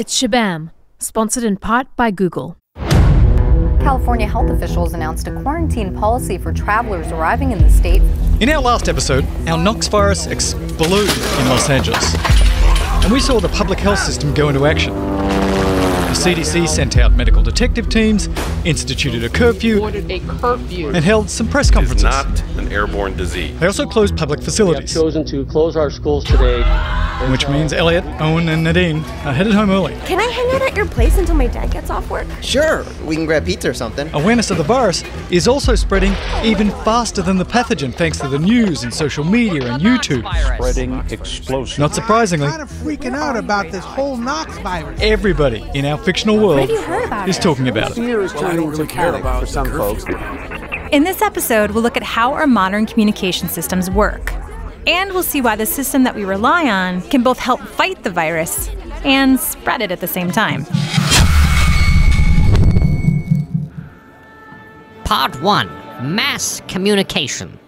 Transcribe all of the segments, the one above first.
It's Shabam, sponsored in part by Google. California health officials announced a quarantine policy for travelers arriving in the state. In our last episode, our Nox virus exploded in Los Angeles, and we saw the public health system go into action. The CDC sent out medical detective teams, instituted a curfew, ordered a curfew. and held some press is conferences. not an airborne disease. They also closed public facilities. We have facilities, chosen to close our schools today. which means Elliott, Owen, and Nadine are headed home early. Can I hang out at your place until my dad gets off work? Sure, we can grab pizza or something. Awareness of the virus is also spreading even faster than the pathogen thanks to the news and social media and YouTube. spreading explosive. Not surprisingly, kind of freaking out about this whole Nox virus. everybody in our fictional world have you about is it? talking about it. Fear is turning to for some folks. In this episode, we'll look at how our modern communication systems work. And we'll see why the system that we rely on can both help fight the virus and spread it at the same time. Part 1 Mass Communication.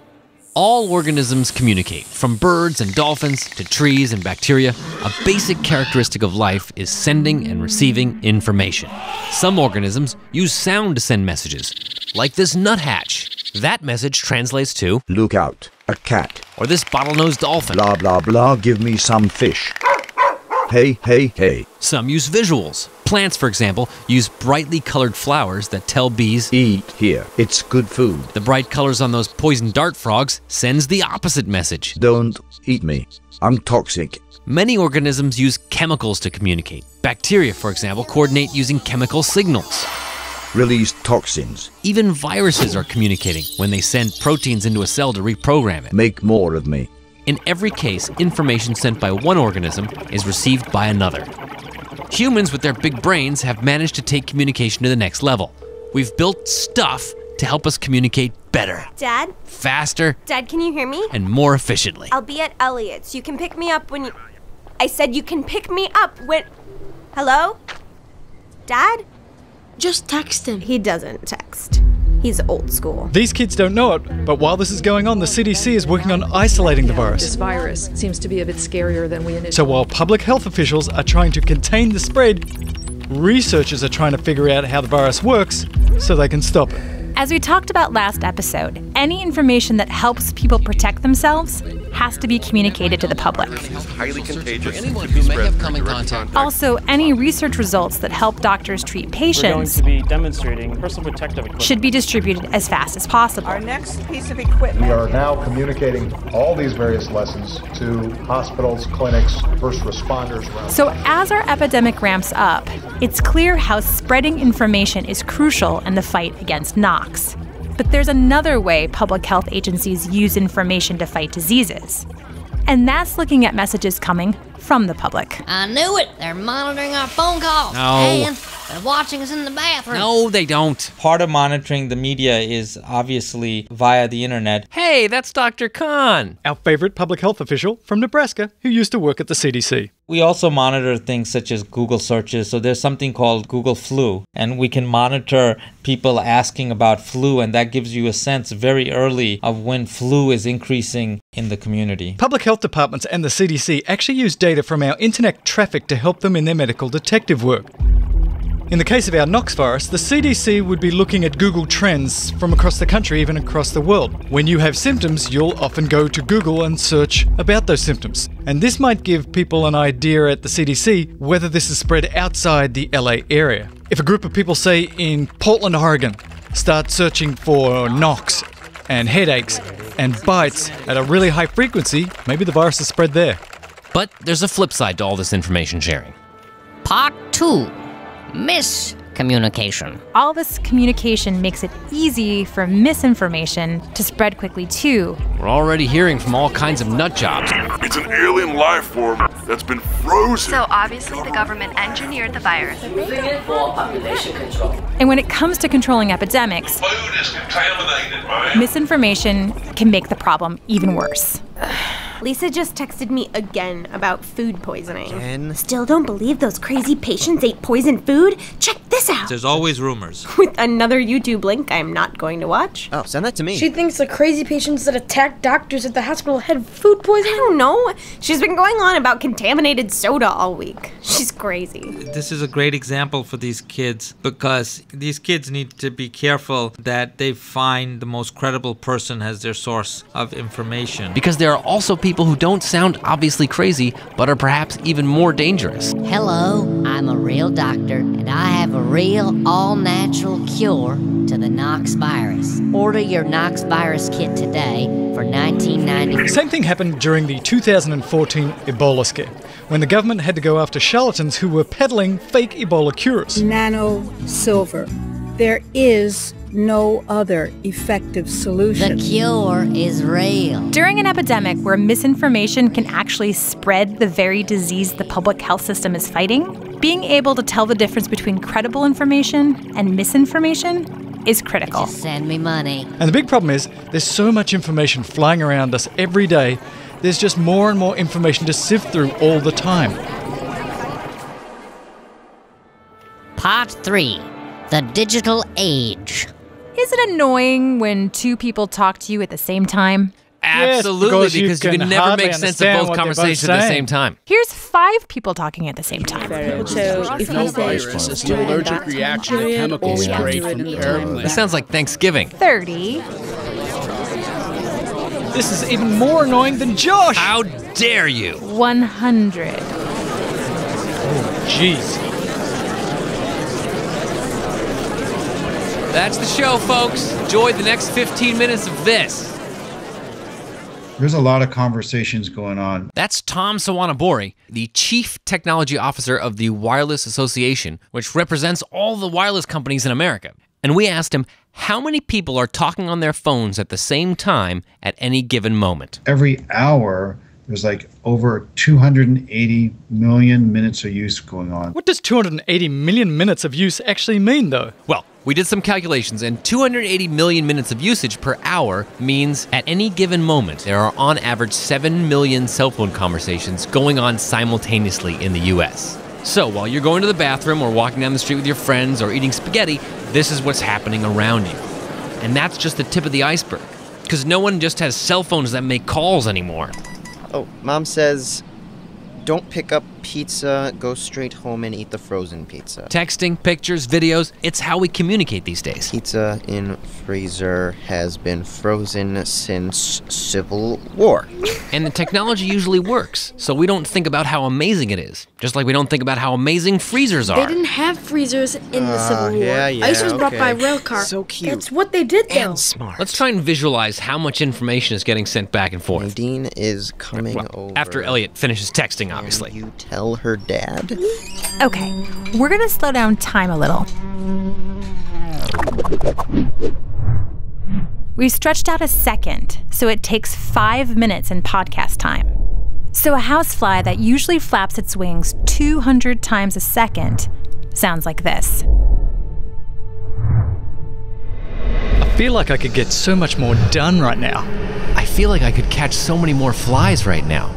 All organisms communicate, from birds and dolphins to trees and bacteria. A basic characteristic of life is sending and receiving information. Some organisms use sound to send messages, like this nuthatch. That message translates to, Look out, a cat. or this bottlenose dolphin. Blah blah blah, give me some fish. Hey, hey, hey. Some use visuals. Plants, for example, use brightly colored flowers that tell bees Eat here. It's good food. the bright colors on those poison dart frogs sends the opposite message. Don't eat me. I'm toxic. Many organisms use chemicals to communicate. Bacteria, for example, coordinate using chemical signals. Release toxins. Even viruses are communicating when they send proteins into a cell to reprogram it. Make more of me. In every case, information sent by one organism is received by another. Humans with their big brains have managed to take communication to the next level. We've built stuff to help us communicate better, Dad? faster, Dad, can you hear me? and more efficiently. I'll be at Elliott's. You can pick me up when you. I said you can pick me up when. Hello? Dad? Just text him. He doesn't text. He's old school. These kids don't know it, but while this is going on, the CDC is working on isolating the virus. This virus seems to be a bit scarier than we initially. So while public health officials are trying to contain the spread, researchers are trying to figure out how the virus works so they can stop it. As we talked about last episode, any information that helps people protect themselves has to be communicated to the public. Is highly contagious. anyone and can be who may spread have through come in direct contact- Also, any research results that help doctors treat We're going patients to be demonstrating personal protective should be distributed as fast as possible. Our next piece of equipment. We are now communicating all these various lessons to hospitals, clinics, first responders around. So, as our epidemic ramps up, it's clear how spreading information is crucial in the fight against Nox. But there's another way public health agencies use information to fight diseases. And that's looking at messages coming from the public. I knew it. They're monitoring our phone calls. No. And they're watching us in the bathroom. No, they don't. Part of monitoring the media is obviously via the internet. Hey, that's Dr. Khan. Our favorite public health official from Nebraska who used to work at the CDC. We also monitor things such as Google searches. So there's something called Google Flu, and we can monitor people asking about flu, and that gives you a sense very early of when flu is increasing in the community. Public health departments and the CDC actually use data from our internet traffic to help them in their medical detective work. In the case of our Nox virus, the CDC would be looking at Google Trends from across the country, even across the world. When you have symptoms, you'll often go to Google and search about those symptoms. And this might give people an idea at the CDC whether this is spread outside the LA area. If a group of people, say in Portland, Oregon, start searching for Nox and headaches and bites at a really high frequency, maybe the virus is spread there. But there's a flip side to all this information sharing. Part 2 Miscommunication. All this communication makes it easy for misinformation to spread quickly too. We're already hearing from all kinds of nut jobs. It's an alien life form that's been frozen. So obviously the government engineered the virus. And when it comes to controlling epidemics, Food is contaminated, misinformation can make the problem even worse. Lisa just texted me again about food poisoning. Again? Still don't believe those crazy patients ate poisoned food? Check this this out? There's always rumors. With another YouTube link I'm not going to watch. Oh, send that to me. She thinks the crazy patients that attacked doctors at the hospital had food poisoning. I don't know. She's been going on about contaminated soda all week. She's crazy. This is a great example for these kids because these kids need to be careful that they find the most credible person as their source of information. Because there are also people who don't sound obviously crazy, but are perhaps even more dangerous. Hello, I'm a real doctor, and I have a real all natural cure to the Nox virus. Order your Nox virus kit today for $19.90. Same thing happened during the 2014 Ebola scare, when the government had to go after charlatans who were peddling fake Ebola cures. Nano silver. There is no other effective solution. The cure is real. During an epidemic where misinformation can actually spread the very disease the public health system is fighting, being able to tell the difference between credible information and misinformation is critical. Just send me money. And the big problem is there's so much information flying around us every day, there's just more and more information to sift through all the time. Part 3 The Digital Age. Is it annoying when two people talk to you at the same time? Absolutely, because you because you can can never make sense of both what both conversations at the same time. Here's five people talking at the same time. So if you say It's an allergic reaction to chemicals sprayed from airplanes. This sounds like Thanksgiving. 30. This is even more annoying than Josh! How dare you? 100. Oh, Jeez. That's the show, folks. Enjoy the next 15 minutes of this. There's a lot of conversations going on. That's Tom Sawanobori, the Chief Technology Officer of the Wireless Association, which represents all the wireless companies in America. And we asked him how many people are talking on their phones at the same time at any given moment. Every hour, there's like over 280 million minutes of use going on. What does 280 million minutes of use actually mean, though? Well, we did some calculations, and 280 million minutes of usage per hour means at any given moment, there are on average 7 million cell phone conversations going on simultaneously in the US. So while you're going to the bathroom or walking down the street with your friends or eating spaghetti, this is what's happening around you. And that's just the tip of the iceberg. Because no one just has cell phones that make calls anymore. Oh, mom says, don't pick up pizza, go straight home and eat the frozen pizza. Texting, pictures, videos, it's how we communicate these days. Pizza in freezer has been frozen since Civil War. And the technology usually works, so we don't think about how amazing it is. Just like we don't think about how amazing freezers are. They didn't have freezers in the Ah, Civil War. yeah, yeah, Ice was brought by okay. rail car. So cute. That's what they did, though. And smart. Let's try and visualize how much information is getting sent back and forth. Nadine is coming Well, over. after Elliott finishes texting, obviously. Can you tell her dad? Okay, we're gonna slow down time a little. We've stretched out a second, so it takes five minutes in podcast time. So a housefly that usually flaps its wings 200 times a second sounds like this. I feel like I could get so much more done right now. I feel like I could catch so many more flies right now.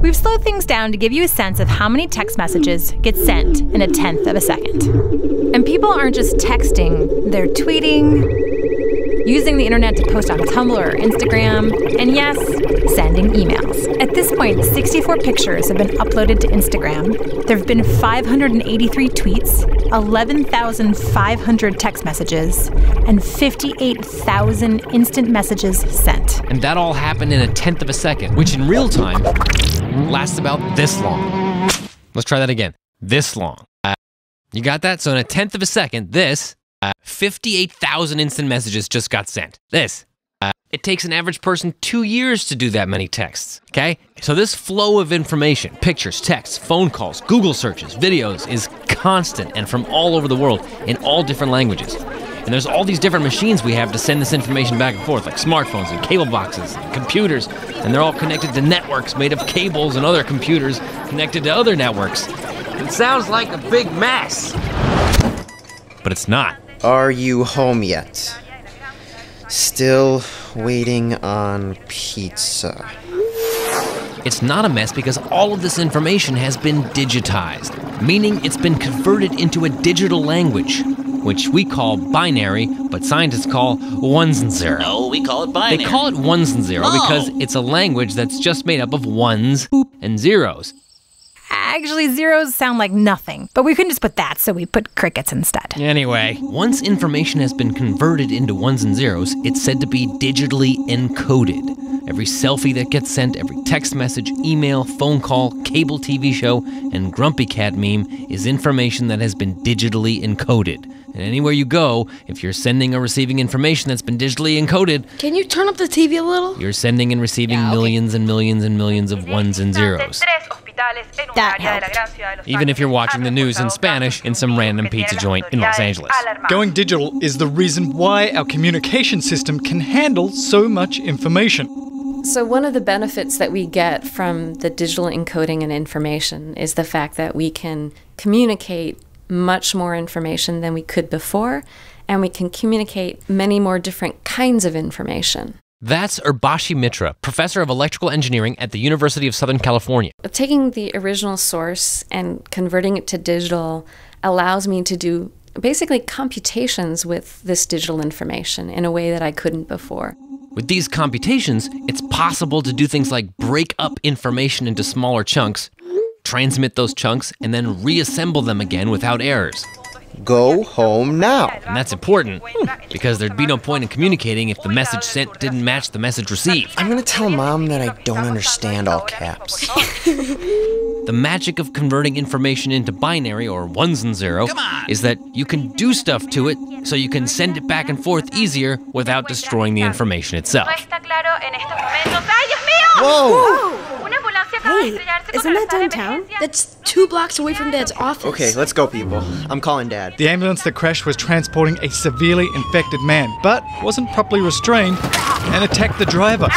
We've slowed things down to give you a sense of how many text messages get sent in a tenth of a second. And people aren't just texting, they're tweeting, using the internet to post on Tumblr or Instagram, and yes, sending emails. At this point, 64 pictures have been uploaded to Instagram. There have been 583 tweets, 11,500 text messages, and 58,000 instant messages sent. And that all happened in a tenth of a second, which in real time lasts about this long. Let's try that again. This long. Uh, you got that? So in a tenth of a second, this uh, 58,000 instant messages just got sent. This. Uh, it takes an average person two years to do that many texts. Okay? So this flow of information, pictures, texts, phone calls, Google searches, videos is constant and from all over the world in all different languages. And there's all these different machines we have to send this information back and forth, like smartphones and cable boxes and computers. And they're all connected to networks made of cables and other computers connected to other networks. It sounds like a big mess. But it's not. Are you home yet? Still waiting on pizza. It's not a mess because all of this information has been digitized, meaning it's been converted into a digital language, which we call binary, but scientists call ones and zeros. No, we call it binary. They call it ones and zeros No. because it's a language that's just made up of ones and zeros. Actually, zeros sound like nothing, but we couldn't just put that, so we put crickets instead. Anyway, once information has been converted into ones and zeros, it's said to be digitally encoded. Every selfie that gets sent, every text message, email, phone call, cable TV show, and Grumpy Cat meme is information that has been digitally encoded. And anywhere you go, if you're sending or receiving information that's been digitally encoded, Can you turn up the TV a little? you're sending and receiving millions and millions and millions of ones and zeros. That helped. Even if you're watching the news in Spanish in some random pizza joint in Los Angeles. Going digital is the reason why our communication system can handle so much information. So, one of the benefits that we get from the digital encoding and information is the fact that we can communicate much more information than we could before, and we can communicate many more different kinds of information. That's Urbashi Mitra, professor of electrical engineering at the University of Southern California. Taking the original source and converting it to digital allows me to do basically computations with this digital information in a way that I couldn't before. With these computations, it's possible to do things like break up information into smaller chunks, transmit those chunks, and then reassemble them again without errors. Go home now. And that's important because there'd be no point in communicating if the message sent didn't match the message received. I'm gonna tell mom that I don't understand all caps. The magic of converting information into binary or ones and zero is that you can do stuff to it so you can send it back and forth easier without destroying the information itself. Whoa! Hey, isn't that downtown? That's two blocks away from Dad's office. Okay, let's go, people. I'm calling Dad. The ambulance that crashed was transporting a severely infected man, but wasn't properly restrained and attacked the driver.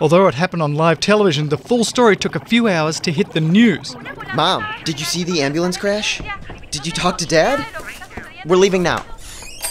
Although it happened on live television, the full story took a few hours to hit the news. Mom, did you see the ambulance crash? Did you talk to Dad? We're leaving now.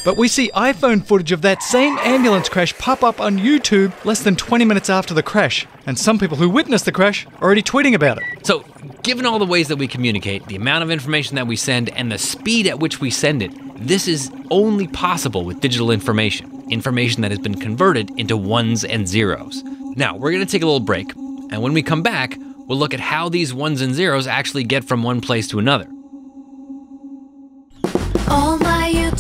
But we see iPhone footage of that same ambulance crash pop up on YouTube less than 20 minutes after the crash, and some people who witnessed the crash are already tweeting about it. So, given all the ways that we communicate, the amount of information that we send, and the speed at which we send it, this is only possible with digital information. Information that has been converted into ones and zeros. Now, we're going to take a little break, and when we come back, we'll look at how these ones and zeros actually get from one place to another.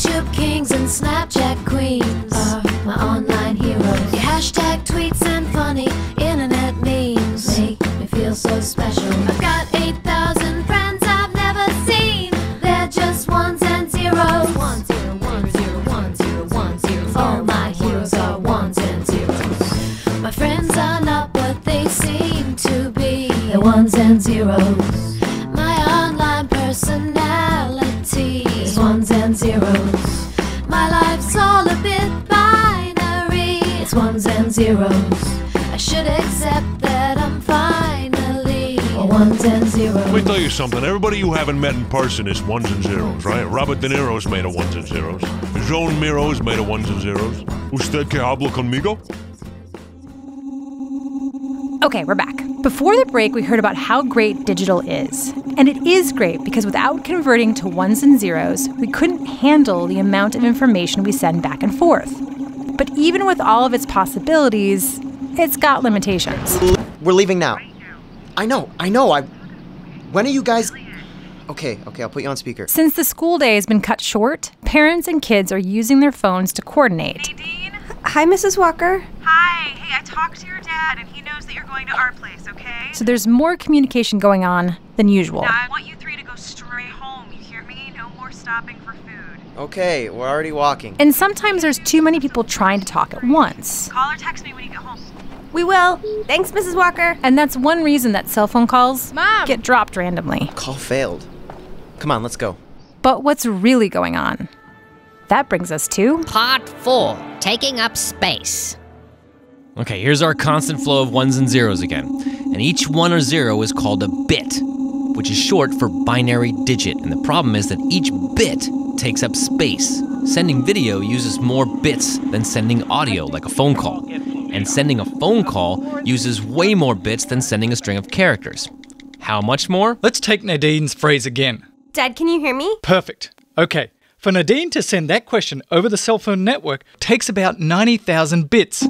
YouTube kings and Snapchat queens are my online heroes. Your hashtag tweets and funny internet memes make me feel so special. I've got 8,000 friends I've never seen. They're just ones and zeros. One zero, one zero, one zero, one zero. All my heroes are ones and zeros. My friends are not what they seem to be. They're ones and zeros. It's ones and zeros. I should accept that I'm finally a ones and zeros. Let me tell you something. Everybody you haven't met in person is ones and zeros, right? Robert De Niro's made of ones and zeros. Joan Miro's made of ones and zeros. Usted que habla conmigo? Okay, we're back. Before the break, we heard about how great digital is. And it is great because without converting to ones and zeros, we couldn't handle the amount of information we send back and forth. But even with all of its possibilities, it's got limitations. We're leaving now. I know, I know. I. When are you guys? Okay, okay, I'll put you on speaker. Since the school day has been cut short, parents and kids are using their phones to coordinate. Hi, Mrs. Walker. Hi. Hey, I talked to your dad, and he knows that you're going to our place, okay? So there's more communication going on than usual. Now, I want you three to go straight home. You hear me? No more stopping for food. Okay, we're already walking. And sometimes there's too many people trying to talk at once. Call or text me when you get home. We will. Thanks, Mrs. Walker. And that's one reason that cell phone calls get dropped randomly. Call failed. Come on, let's go. But what's really going on? That brings us to Part 4 Taking Up Space. Okay, here's our constant flow of ones and zeros again. And each one or zero is called a bit, which is short for binary digit. And the problem is that each bit takes up space. Sending video uses more bits than sending audio, like a phone call. And sending a phone call uses way more bits than sending a string of characters. How much more? Let's take Nadine's phrase again. Dad, can you hear me? Perfect. Okay. For Nadine to send that question over the cell phone network takes about 90,000 bits.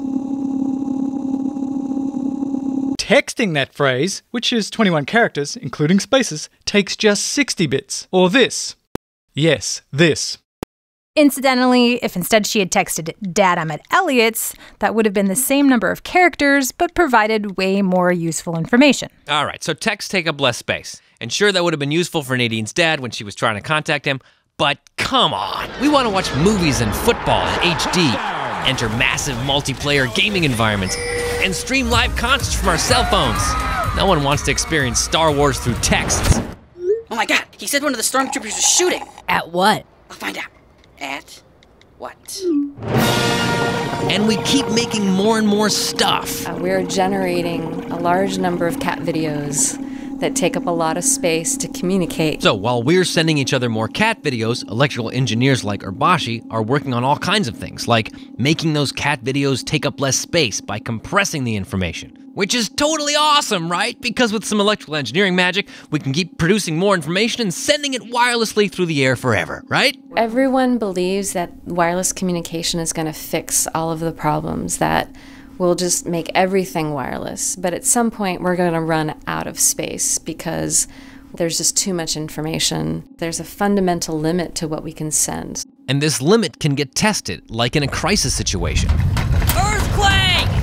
Texting that phrase, which is 21 characters, including spaces, takes just 60 bits. Or this. Yes, this. Incidentally, if instead she had texted Dad, I'm at Elliott's, that would have been the same number of characters, but provided way more useful information. All right, so texts take up less space. And sure, that would have been useful for Nadine's dad when she was trying to contact him, but come on. We want to watch movies and football in HD, enter massive multiplayer gaming environments, and stream live concerts from our cell phones. No one wants to experience Star Wars through texts. Oh my god, he said one of the stormtroopers was shooting. At what? I'll find out. At what? And we keep making more and more stuff. Uh, we're generating a large number of cat videos that take up a lot of space to communicate. So while we're sending each other more cat videos, electrical engineers like Urbashi are working on all kinds of things, like making those cat videos take up less space by compressing the information. Which is totally awesome, right? Because with some electrical engineering magic, we can keep producing more information and sending it wirelessly through the air forever, right? Everyone believes that wireless communication is going to fix all of the problems, that we'll just make everything wireless. But at some point, we're going to run out of space because there's just too much information. There's a fundamental limit to what we can send. And this limit can get tested, like in a crisis situation. Earthquake!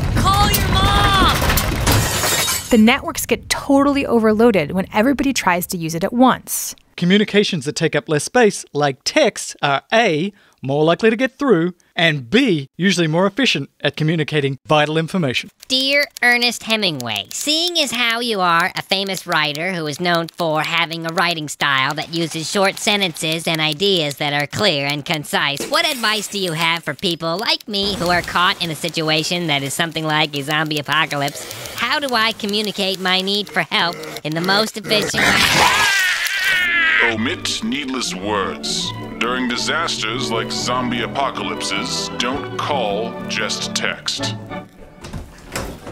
The networks get totally overloaded when everybody tries to use it at once. Communications that take up less space, like text, are A, more likely to get through, and B, usually more efficient at communicating vital information. Dear Ernest Hemingway, seeing as how you are a famous writer who is known for having a writing style that uses short sentences and ideas that are clear and concise, what advice do you have for people like me who are caught in a situation that is something like a zombie apocalypse? How do I communicate my need for help in the most efficient way? Omit needless words. During disasters like zombie apocalypses, don't call, just text.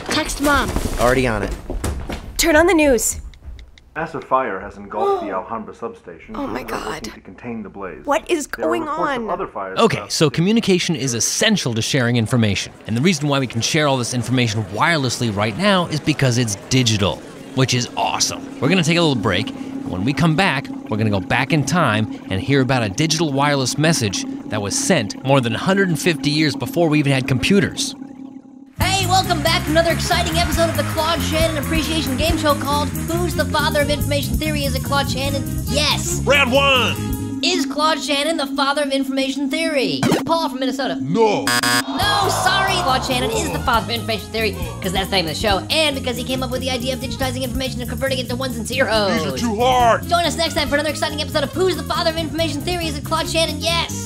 Text mom. Already on it. Turn on the news. Massive fire has engulfed the Alhambra substation. Oh my God. working To contain the blaze. What is going on? Other fires Okay, so communication is essential to sharing information. And the reason why we can share all this information wirelessly right now is because it's digital, which is awesome. We're gonna take a little break. And When we come back, we're gonna go back in time and hear about a digital wireless message that was sent more than 150 years before we even had computers. Hey, welcome back to another exciting episode of the Claude Shannon Appreciation Game Show called Who's the Father of Information Theory? Is it Claude Shannon? Yes! Round one! Is Claude Shannon the father of information theory? Paul from Minnesota. No. No, sorry! Claude Shannon is the father of information theory because that's the name of the show and because he came up with the idea of digitizing information and converting it to ones and zeros. These are too hard. Join us next time for another exciting episode of Who's the Father of Information Theory? Is it Claude Shannon? Yes!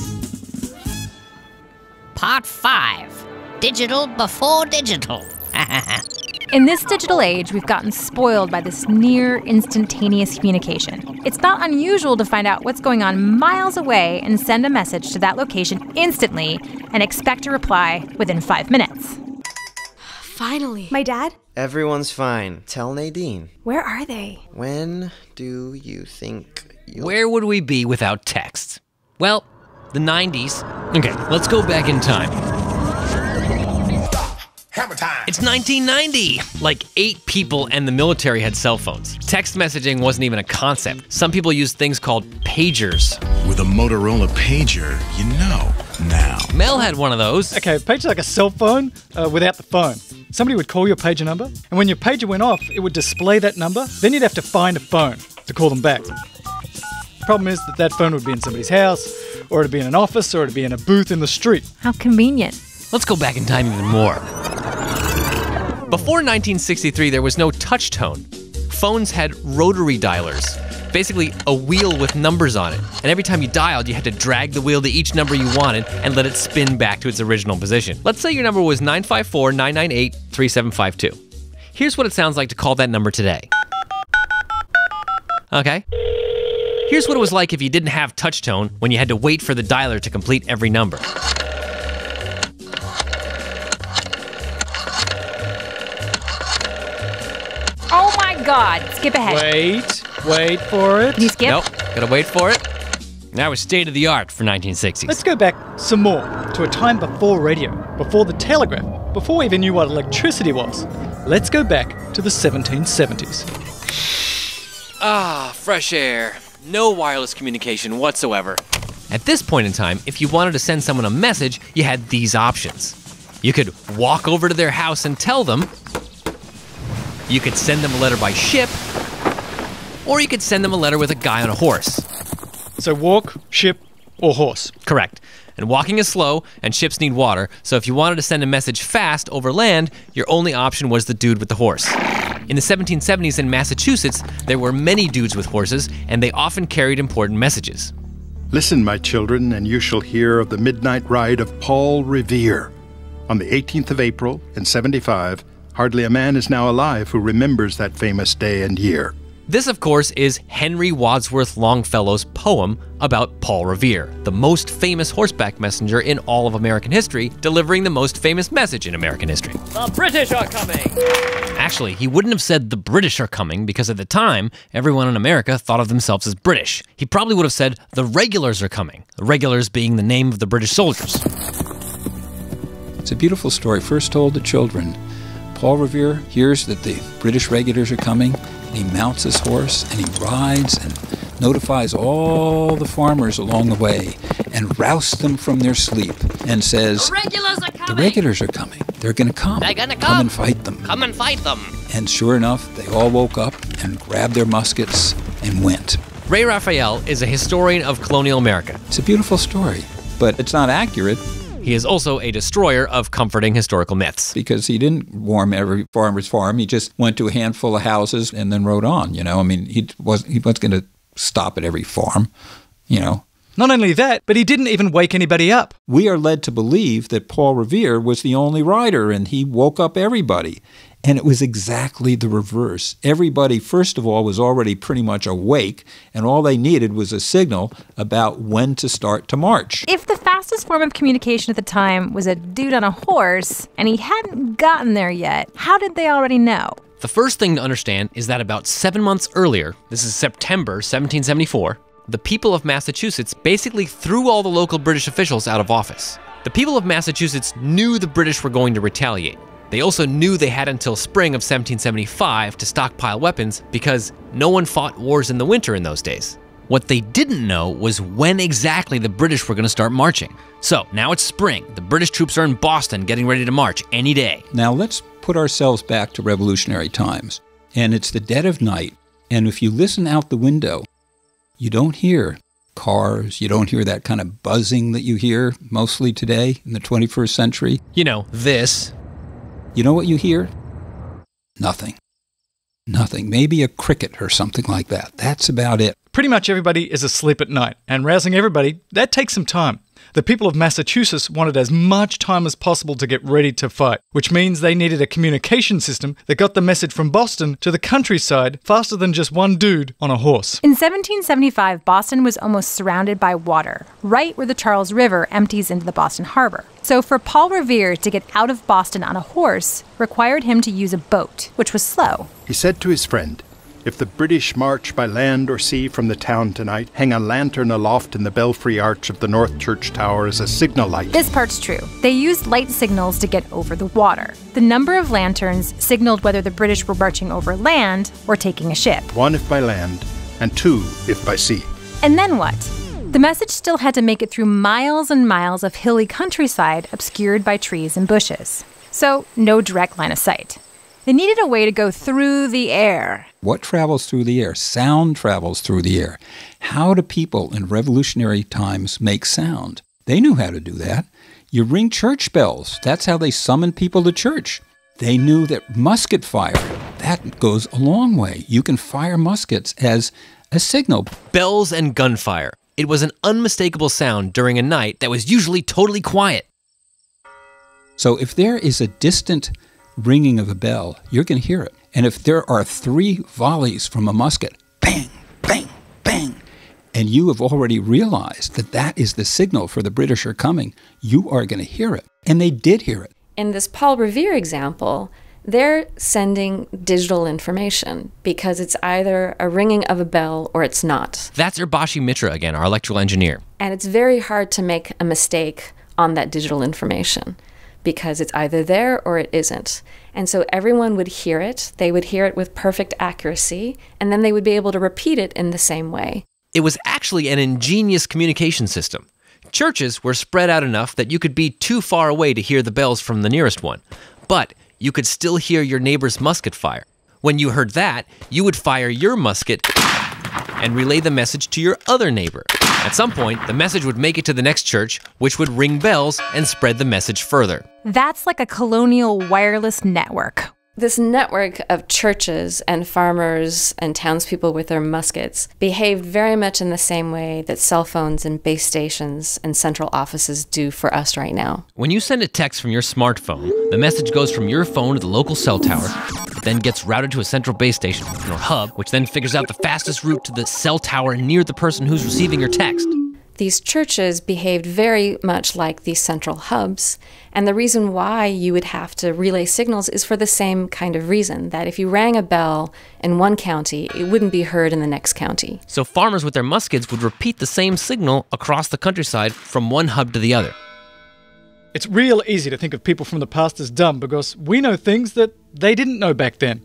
Part 5 Digital Before Digital. In this digital age, we've gotten spoiled by this near instantaneous communication. It's not unusual to find out what's going on miles away and send a message to that location instantly and expect a reply within five minutes. Finally. My dad? Everyone's fine. Tell Nadine. Where are they? When do you think you'll. Where would we be without texts? Well, the 90s. Okay, let's go back in time. Hammer time. It's 1990! Like, eight people and the military had cell phones. Text messaging wasn't even a concept. Some people used things called pagers. With a Motorola pager, you know now. Mel had one of those. Okay, pager's like a cell phone uh, without the phone. Somebody would call your pager number, and when your pager went off, it would display that number. Then you'd have to find a phone to call them back. Problem is that that phone would be in somebody's house, or it'd be in an office, or it'd be in a booth in the street. How convenient. Let's go back in time even more. Before 1963, there was no touch tone. Phones had rotary dialers, basically a wheel with numbers on it. And every time you dialed, you had to drag the wheel to each number you wanted and let it spin back to its original position. Let's say your number was 954 998 3752. Here's what it sounds like to call that number today. Okay. Here's what it was like if you didn't have touch tone when you had to wait for the dialer to complete every number. God. Skip ahead. Wait, wait for it. Can you skip? Nope, gotta wait for it. That was state of the art for 1960s. Let's go back some more to a time before radio, before the telegraph, before we even knew what electricity was. Let's go back to the 1770s. Ah, fresh air. No wireless communication whatsoever. At this point in time, if you wanted to send someone a message, you had these options. You could walk over to their house and tell them. You could send them a letter by ship. Or you could send them a letter with a guy on a horse. So walk, ship, or horse. Correct. And walking is slow, and ships need water, so if you wanted to send a message fast over land, your only option was the dude with the horse. In the 1770s in Massachusetts, there were many dudes with horses, and they often carried important messages. Listen, my children, and you shall hear of the midnight ride of Paul Revere. On the 18th of April in 75, hardly a man is now alive who remembers that famous day and year. This, of course, is Henry Wadsworth Longfellow's poem about Paul Revere, the most famous horseback messenger in all of American history, delivering the most famous message in American history. The British are coming! Actually, he wouldn't have said the British are coming because at the time, everyone in America thought of themselves as British. He probably would have said the regulars are coming, the regulars being the name of the British soldiers. It's a beautiful story, first told to children. Paul Revere hears that the British regulars are coming, and he mounts his horse and he rides and notifies all the farmers along the way and rousts them from their sleep and says, The regulars are coming. The regulars are coming. They're going to come. They're gonna Come come. and fight them. Come and fight them. And sure enough, they all woke up and grabbed their muskets and went. Ray Raphael is a historian of colonial America. It's a beautiful story, but it's not accurate. He is also a destroyer of comforting historical myths. Because he didn't warm every farmer's farm. He just went to a handful of houses and then rode on. You know, I mean, he wasn't, he wasn't going to stop at every farm. You know, Not only that, but he didn't even wake anybody up. we are led to believe that Paul Revere was the only rider and he woke up everybody. And it was exactly the reverse. Everybody, first of all, was already pretty much awake, and all they needed was a signal about when to start to march. If the fastest form of communication at the time was a dude on a horse and he hadn't gotten there yet, how did they already know? The first thing to understand is that about seven months earlier, this is September 1774, the people of Massachusetts basically threw all the local British officials out of office. The people of Massachusetts knew the British were going to retaliate. They also knew they had until spring of 1775 to stockpile weapons because no one fought wars in the winter in those days. What they didn't know was when exactly the British were going to start marching. So now it's spring. The British troops are in Boston getting ready to march any day. Now let's put ourselves back to revolutionary times. And it's the dead of night. And if you listen out the window, you don't hear cars, you don't hear that kind of buzzing that you hear mostly today in the 21st century. You know, this. You know what you hear? Nothing. Nothing. Maybe a cricket or something like that. That's about it. Pretty much everybody is asleep at night, and rousing everybody, that takes some time. The people of Massachusetts wanted as much time as possible to get ready to fight, which means they needed a communication system that got the message from Boston to the countryside faster than just one dude on a horse. In 1775, Boston was almost surrounded by water, right where the Charles River empties into the Boston Harbor. So, for Paul Revere to get out of Boston on a horse required him to use a boat, which was slow. He said to his friend, If the British march by land or sea from the town tonight, hang a lantern aloft in the belfry arch of the North Church Tower as a signal light. This part's true. They used light signals to get over the water. The number of lanterns signaled whether the British were marching over land or taking a ship. One if by land, and two if by sea. And then what? The message still had to make it through miles and miles of hilly countryside obscured by trees and bushes. So, no direct line of sight. They needed a way to go through the air. What travels through the air? Sound travels through the air. How do people in revolutionary times make sound? They knew how to do that. You ring church bells. That's how they summon people to church. They knew that musket fire, that goes a long way. You can fire muskets as a signal. Bells and gunfire. It was an unmistakable sound during a night that was usually totally quiet. So if there is a distant ringing of a bell, you're going to hear it. And if there are three volleys from a musket, bang, bang, bang, and you have already realized that that is the signal for the British are coming, you are going to hear it. And they did hear it. In this Paul Revere example, they're sending digital information because it's either a ringing of a bell or it's not. That's Urbashi Mitra again, our electrical engineer. And it's very hard to make a mistake on that digital information because it's either there or it isn't. And so everyone would hear it, they would hear it with perfect accuracy, and then they would be able to repeat it in the same way. It was actually an ingenious communication system. Churches were spread out enough that you could be too far away to hear the bells from the nearest one, but you could still hear your neighbor's musket fire. When you heard that, you would fire your musket and relay the message to your other neighbor. At some point, the message would make it to the next church, which would ring bells and spread the message further. That's like a colonial wireless network. This network of churches and farmers and townspeople with their muskets behaved very much in the same way that cell phones and base stations and central offices do for us right now. When you send a text from your smartphone, the message goes from your phone to the local cell tower, then gets routed to a central base station or hub, which then figures out the fastest route to the cell tower near the person who's receiving your text. These churches behaved very much like these central hubs. And the reason why you would have to relay signals is for the same kind of reason that if you rang a bell in one county, it wouldn't be heard in the next county. So farmers with their muskets would repeat the same signal across the countryside from one hub to the other. It's real easy to think of people from the past as dumb because we know things that they didn't know back then.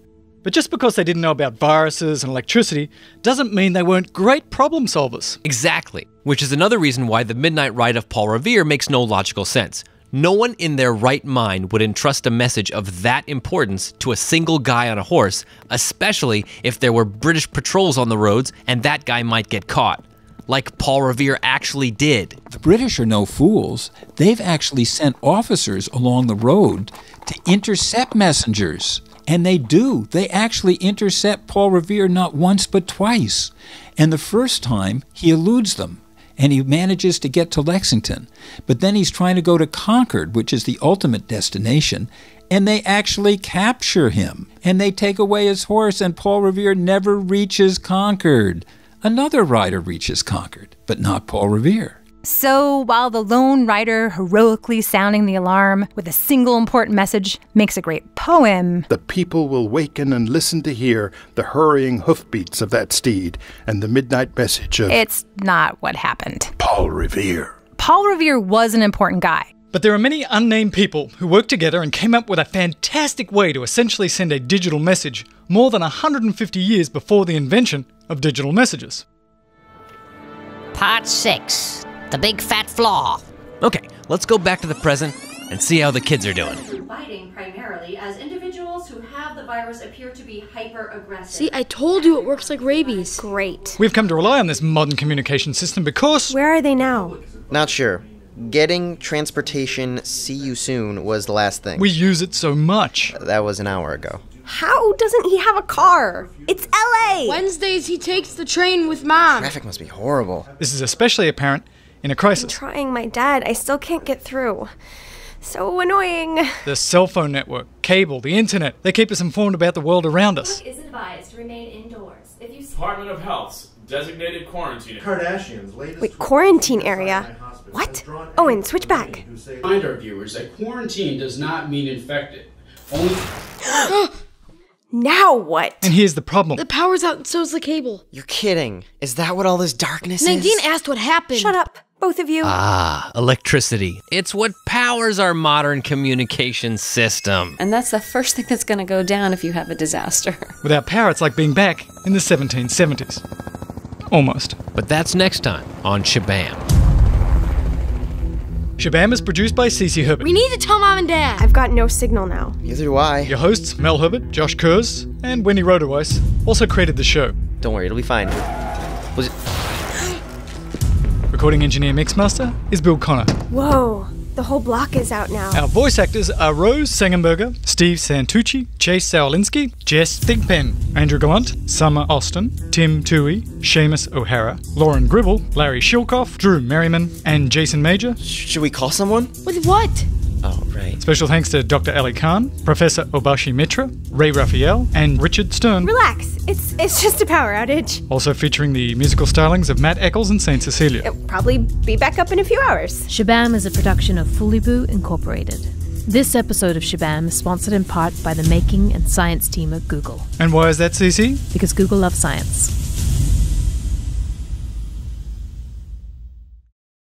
But just because they didn't know about viruses and electricity doesn't mean they weren't great problem solvers. Exactly, which is another reason why the Midnight Ride of Paul Revere makes no logical sense. No one in their right mind would entrust a message of that importance to a single guy on a horse, especially if there were British patrols on the roads and that guy might get caught. Like Paul Revere actually did. The British are no fools. They've actually sent officers along the road to intercept messengers. And they do. They actually intercept Paul Revere not once but twice. And the first time, he eludes them and he manages to get to Lexington. But then he's trying to go to Concord, which is the ultimate destination, and they actually capture him. And they take away his horse, and Paul Revere never reaches Concord. Another rider reaches Concord, but not Paul Revere. So, while the lone rider heroically sounding the alarm with a single important message makes a great poem, The people will waken and listen to hear the hurrying hoofbeats of that steed and the midnight message of it's not what happened. Paul Revere. Paul Revere was an important guy. But there are many unnamed people who worked together and came up with a fantastic way to essentially send a digital message more than 150 years before the invention of digital messages. Part 6 The Big Fat Flaw. Okay, let's go back to the present and see how the kids are doing. Biting primarily as individuals who have the virus appear to be hyper aggressive. See, I told you it works like rabies. Great. We've come to rely on this modern communication system because. Where are they now? Not sure. Getting transportation, see you soon, was the last thing. We use it so much. That was an hour ago. How doesn't he have a car? It's LA! Wednesdays he takes the train with mom. Traffic must be horrible. This is especially apparent in a crisis. I'm trying my dad. I still can't get through. So annoying. The cell phone network, cable, the internet, they keep us informed about the world around us. Is advised to remain indoors. If you Department of Health's designated quarantine. Kardashians latest Wait, quarantine area? What? Owen, oh, switch back. Remind our viewers that quarantine does not mean infected. Only. Now what? And here's the problem. The power's out and so's the cable. You're kidding. Is that what all this darkness is? Nadine asked what happened. Shut up, both of you. Ah, electricity. It's what powers our modern communication system. And that's the first thing that's going to go down if you have a disaster. Without power, it's like being back in the 1770s. Almost. But that's next time on Shabam. Shabam is produced by Ceci Herbert. We need to tell mom and dad. I've got no signal now. Neither do I. Your hosts, Mel Herbert, Josh Kurz, and Wendy Roderweiss, also created the show. Don't worry, it'll be fine. Was it? Recording engineer Mixmaster is Bill Connor. Whoa, the whole block is out now. Our voice actors are Rose Segenberger, Steve Santucci, Chase Zawalinski, Jess Thigpen, Andrew Gallant, Sommer Austin, Tim Touhy, Seamus O'Hara, Lauren Gribble, Larry Shillkoff, Drew Merryman, and Jason Major. Should we call someone? With what? Oh, right. Special thanks to Dr. Ali Khan, Professor Urbashi Mitra, Ray Raphael, and Richard Stern. Relax, it's it's just a power outage. Also featuring the musical stylings of Matt Eccles and Saint Cecilia. It'll probably be back up in a few hours. Shabam is a production of Foolyboo Incorporated. This episode of Shabam is sponsored in part by the making and science team at Google. And why is that, Ceci? Because Google loves science.